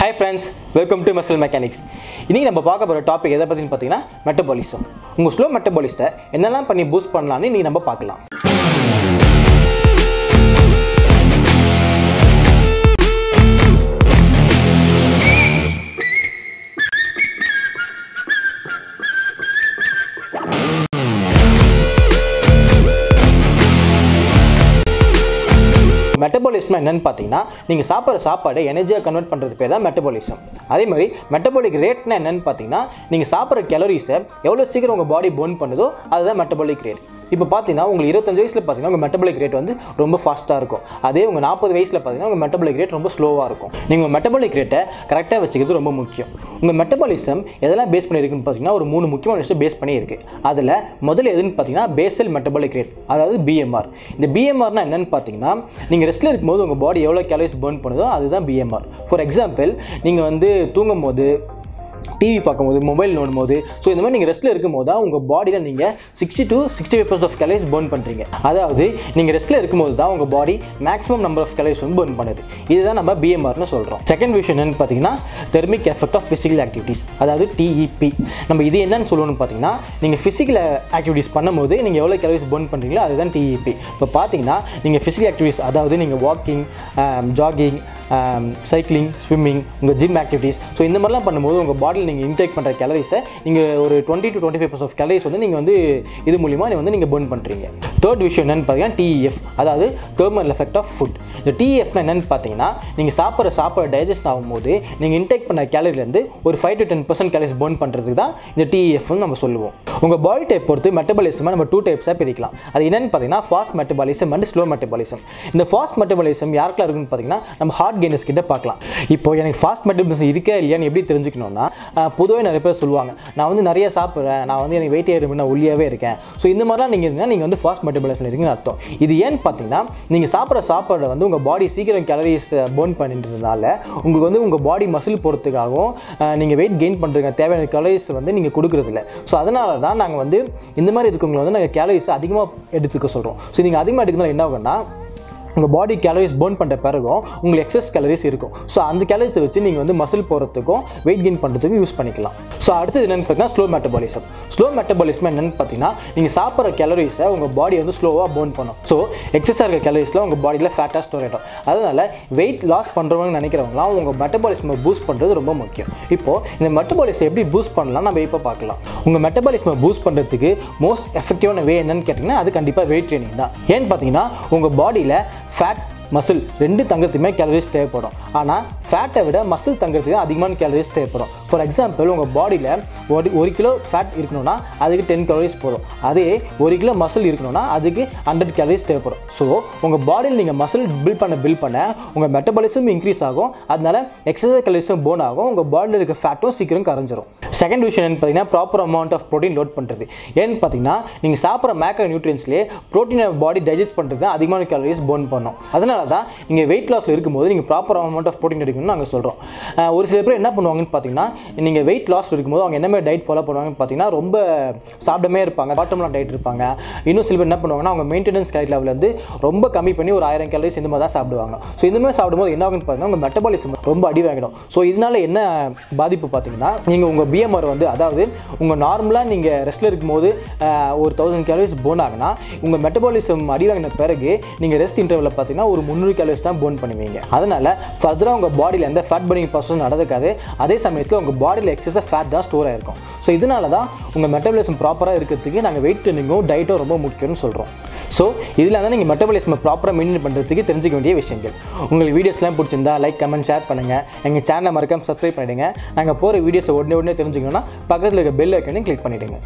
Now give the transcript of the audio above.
Hi friends welcome to muscle mechanics இன்றைக்கி நம்ம பார்க்க போகிற டாபிக் எதை பற்றின்னு பார்த்தீங்கன்னா மெட்டபாலிசம் உங்கள் ஸ்லோ மெட்டபாலிஸ்ட்டை என்னெல்லாம் பண்ணி பூஸ்ட் பண்ணலான்னு இன்றைக்கி நம்ம பார்க்கலாம். மெட்டபாலிசம்னா என்னன்னு பார்த்தீங்கன்னா நீங்கள் சாப்பிட்ற சாப்பாடை எனர்ஜியாக கன்வெர்ட் பண்ணுறது பேர் தான் மெட்டபாலிசம் அதே மாதிரி மெட்டபாலிக் ரேட்னா என்னன்னு பார்த்தீங்கன்னா நீங்கள் சாப்பிட்ற கேலரிஸை எவ்வளோ சீக்கிரம் உங்கள் பாடி பர்ன் பண்ணுதோ அதுதான் மெட்டபாலிக் ரேட் இப்போ பார்த்தீங்கன்னா உங்களுக்கு இருபத்தஞ்சு வயசில் பார்த்தீங்கன்னா உங்கள் மெட்டபாலிக் ரேட் வந்து ரொம்ப ஃபாஸ்ட்டாக இருக்கும். அதே உங்கள் நாற்பது வயசில் பார்த்தீங்கன்னா உங்கள் மெட்டபாலிக் ரேட் ரொம்ப ஸ்லோவாக இருக்கும். நீங்கள் உங்கள் மெட்டபாலிக் ரேட்டை கரெக்டாக வச்சுக்கிறது ரொம்ப முக்கியம். உங்கள் மெட்டபாலிசம் எதெல்லாம் பேஸ் பண்ணியிருக்குன்னு பார்த்தீங்கன்னா ஒரு மூணு முக்கியமான விஷயம் பேஸ் பண்ணி இருக்குது அதில் முதல்ல எதுன்னு பார்த்தீங்கன்னா பேசல் மெட்டபாலிக் ரேட் அதாவது பிஎம்ஆர் இந்த பிஎம்ஆர்னா என்னென்னு பார்த்தீங்கன்னா நீங்கள் ரெஸ்ட்டில் இருக்கும்போது உங்கள் பாடி எவ்வளோ கேலரிஸ் பேர்ன் பண்ணுதோ அதுதான் பிஎம்ஆர் ஃபார் எக்ஸாம்பிள் நீங்கள் வந்து தூங்கும் போது டிவி பார்க்கும்போது மொபைல் நோடும்போது ஸோ இந்த மாதிரி நீங்கள் ரெஸ்ட்டில் இருக்கும்போது தான் உங்கள் பாடியில் நீங்கள் sixty to sixty five percent of calories burn பண்ணுறீங்க அதாவது நீங்கள் ரெஸ்ட்டில் இருக்கும்போது தான் உங்கள் body maximum number of calories வந்து பர்ன் பண்ணுது. இதுதான் நம்ம பிஎம்ஆர்னு சொல்கிறோம் செகண்ட் விஷயம் என்னென்னு பார்த்தீங்கன்னா thermic effect of physical activities அதாவது டிஇபி நம்ம இது என்னன்னு சொல்லணும்னு பார்த்தீங்கன்னா நீங்கள் ஃபிசிக்கல் ஆக்டிவிட்டீஸ் பண்ணும்போது நீங்கள் எவ்வளோ கேலரிஸ் பர்ன் பண்ணுறீங்களோ அதுதான் டிஇபி இப்போ பார்த்தீங்கன்னா நீங்கள் ஃபிசிக்கல் ஆக்டிவிட்டீஸ் அதாவது நீங்கள் வாக்கிங் ஜாகிங் சைக்கிளிங் ஸ்விம்மிங் உங்கள் ஜிம் ஆக்டிவிட்டீஸ் ஸோ இந்த மாதிரிலாம் பண்ணும்போது உங்கள் பாடியில் நீங்கள் இன்டேக் பண்ணுற கேலரிஸை நீங்கள் ஒரு twenty to twenty five percent calories வந்து நீங்கள் வந்து இது மூலிமா நீங்கள் வந்து நீங்கள் பர்ன் பண்ணுறீங்க தேர்ட் விஷயம் என்னென்னு பார்த்தீங்கன்னா டிஇஎஃப் அதாவது தேர்மல் எஃபெக்ட் ஆஃப் ஃபுட் இந்த டிஎஃப்னா என்னென்னு பார்த்தீங்கன்னா நீங்கள் சாப்பிட்ற சாப்பாடு டைஜஸ்ட் ஆகும்போது நீங்கள் இன்டேக் பண்ண கேலரிலேருந்து ஒரு five to ten percent calories burn பண்ணுறதுக்கு தான் இந்த டிஎஃப்னு நம்ம சொல்லுவோம். உங்கள் பாடி டைப் பொறுத்து மெட்டபாலிசமாக நம்ம டூ டைப்ஸாக பிரிக்கலாம். அது என்னென்னு பார்த்தீங்கன்னா fast metabolism and slow metabolism இந்த ஃபாஸ்ட் மெட்டபாலிசம் யாருக்கெல்லாம் இருக்குன்னு பார்த்தீங்கன்னா நம்ம ஹார்ட் கெய்னர்ஸ் கிட்ட பார்க்கலாம். இப்போ எனக்கு ஃபாஸ்ட் மெட்டபாலிசம் இருக்கா இல்லையான்னு எப்படி தெரிஞ்சுக்கணும்னா பொதுவாக நிறைய பேர் சொல்லுவாங்க நான் வந்து நிறைய சாப்பிட்றேன் நான் வந்து எனக்கு வெயிட் ஏறும் நான் ஒல்லியாகவே இருக்கேன். ஸோ இந்த மாதிரிலாம் நீங்கள் இருந்தால் நீங்கள் வந்து ஃபாஸ்ட் மெட்டபாலிசம் இருக்கீங்கன்னு அர்த்தம். இது ஏன்னு பார்த்தீங்கன்னா நீங்கள் சாப்பிட்ற சாப்பாடை வந்து உங்கள் பாடி சீக்கிரம் கேலரிஸ் burn பண்ணின்றதுனால உங்களுக்கு வந்து உங்கள் பாடி மசில் போகிறதுக்காகவும் நீங்கள் வெயிட் கெயின் பண்ணுறதுக்கு தேவையான கேலரிஸ் வந்து நீங்கள் கொடுக்குறதில்ல. ஸோ அதனால தான் நாங்கள் வந்து இந்த மாதிரி இருக்கவங்களை வந்து நாங்கள் கேலரிஸ் அதிகமாக எடுத்துக்க சொல்கிறோம் ஸோ நீங்கள் அதிகமாக எடுக்கிறதுனால என்ன ஆகும்னா உங்கள் பாடி கேலரிஸ் burn பண்ணுற பிறகும் உங்களுக்கு எக்ஸஸ் கேலரிஸ் இருக்கும். ஸோ அந்த கேலரிஸை வச்சு நீங்கள் வந்து மசில் போகிறதுக்கும் வெயிட் கெயின் பண்ணுறதுக்கும் யூஸ் பண்ணிக்கலாம். ஸோ அடுத்தது என்னென்னு பார்த்தீங்கன்னா ஸ்லோ மெட்டபாலிசம் ஸ்லோ மெட்டபாலிசம் என்னென்னு பார்த்தீங்கன்னா நீங்கள் சாப்பிட்ற கேலரிஸை உங்கள் பாடி வந்து ஸ்லோவாக burn பண்ணும். ஸோ எக்ஸஸாக இருக்க கேலரிஸில் உங்கள் பாடியில் ஃபேட்டாக ஸ்டோர் ஆகிடும் அதனால் வெயிட் லாஸ் பண்ணுறவங்க நினைக்கிறவங்களாம் உங்கள் மெட்டபாலிசமை பூஸ்ட் பண்ணுறது ரொம்ப முக்கியம். இப்போது இந்த மெட்டபாலிசம் எப்படி பூஸ்ட் பண்ணலாம் நம்ம இப்போ பார்க்கலாம். உங்கள் மெட்டபாலிசமை பூஸ்ட் பண்ணுறதுக்கு மோஸ்ட் எஃபெக்டிவான வே என்னன்னு கேட்டிங்கன்னா அது கண்டிப்பாக வெயிட் ட்ரைனிங் தான். ஏன்னு பார்த்தீங்கன்னா உங்கள் பாடியில் ஃபேட் மசில் ரெண்டு தங்கத்துக்குமே கேலரிஸ் தேவைப்படும். ஆனால் ஃபேட்டை விட மசில் தங்குறதுக்கு அதிகமான கேலரிஸ் தேவைப்படும். ஃபார் எக்ஸாம்பிள் உங்கள் பாடியில் ஒரு ஒரு கிலோ ஃபேட் இருக்கணும்னா அதுக்கு டென் கேலரிஸ் போதும். அதே ஒரு கிலோ மசில் இருக்கணும்னா அதுக்கு ஹண்ட்ரட் கேலரிஸ் தேவைப்படும். ஸோ உங்கள் பாடியில் நீங்கள் மசில் பில்ட் பண்ண பில்ட் பண்ண உங்கள் மெட்டபாலிசம் இன்க்ரீஸ் ஆகும். அதனால எக்ஸசைஸ் கேலரிஸும் போன் ஆகும். உங்கள் பாடியில் இருக்க ஃபேட்டும் சீக்கிரம் கரைஞ்சிரும். செகண்ட் விஷயம் என்னன்னு பார்த்தீங்கன்னா proper amount of protein load பண்ணுறது ஏன்னு பார்த்தீங்கன்னா நீங்கள் சாப்பிட்ற மேக்ரோ நியூட்ரியன்ஸ்லேயே ப்ரோட்டீனை பாடி டைஜஸ்ட் பண்ணுறது அதிகமான கேலரிஸ் burn பண்ணும். அதனால தான் நீங்கள் வெயிட் லாஸில் இருக்கும்போது நீங்கள் ப்ராப்பர் அமௌண்ட் ஆஃப் ப்ரோட்டீன் எடுக்கணும்னு நாங்கள் சொல்கிறோம் ஒரு சில பேர் என்ன பண்ணுவாங்கன்னு பார்த்தீங்கன்னா நீங்கள் வெயிட் லாஸ் இருக்கும்போது அவங்க என்ன மாதிரி டயட் ஃபாலோ பண்ணுவாங்கன்னு பார்த்தீங்கன்னா ரொம்ப சாப்பிடமே இருப்பாங்க பாட்டம்லாம் டயட் இருப்பாங்க. இன்னும் சில பேர் என்ன பண்ணுவாங்கன்னா அவங்க மெயின்டெனன்ஸ் டயட் லெவலேருந்து வந்து ரொம்ப கம்மி பண்ணி ஒரு ஆயிரம் கேலரிஸ் இந்த மாதிரி தான் சாப்பிடுவாங்க. ஸோ இந்த மாதிரி சாப்பிடும்போது என்ன ஆகுன்னு பார்த்தீங்கன்னா உங்கள் மெட்டபாலிசம் ரொம்ப அடி வாங்கிடும். ஸோ இதனால என்ன பாதிப்பு பார்த்தீங்கன்னா நீங்கள் உங்கள் பிஎம்ஆர் வந்து அதாவது உங்கள் நார்மலாக நீங்கள் ரெஸ்ட்டில் இருக்கும்போது ஒரு தௌசண்ட் கேலரிஸ் போன் ஆகுனா உங்கள் மெட்டபாலிசம் அடி வாங்கின பிறகு நீங்கள் ரெஸ்ட் இன்டர்வலில் பார்த்தீங்கன்னா ஒரு முந்நூறு கேலரிஸ் தான் போன் பண்ணுவீங்க. அதனால் ஃபர்தராக உங்கள் பாடியில் எந்த ஃபேட் பர்னிங் ப்ராசஸும் நடக்காது. அதே சமயத்தில் உங்கள் பாடியில் எக்ஸஸாக ஃபேட் தான் ஸ்டோர் ஆகிருக்கும் ஸோ இதனால தான் உங்கள் மெட்டபாலிசம் ப்ராப்பராக இருக்கிறதுக்கு நாங்கள் வெயிட் ட்ரெயினிங்கும் டயட்டும் ரொம்ப முக்கியம்னு சொல்கிறோம் ஸோ இதில் தான் நீங்கள் மெட்டபாலிசம் ப்ராப்பராக மெயின்டைன் பண்ணுறதுக்கு தெரிஞ்சிக்க வேண்டிய விஷயங்கள். உங்களுக்கு வீடியோஸ்லாம் பிடிச்சிருந்தா லைக் கமெண்ட் ஷேர் பண்ணுங்கள் எங்கள் சேனலை மறக்காமல் சப்ஸ்கிரைப் பண்ணிவிடுங்க நாங்கள் போகிற வீடியோஸை உடனே உடனே தெரிஞ்சுக்கணும்னா பக்கத்தில் இருக்க பெல் ஐக்கனையும் கிளிக் பண்ணிவிடுங்க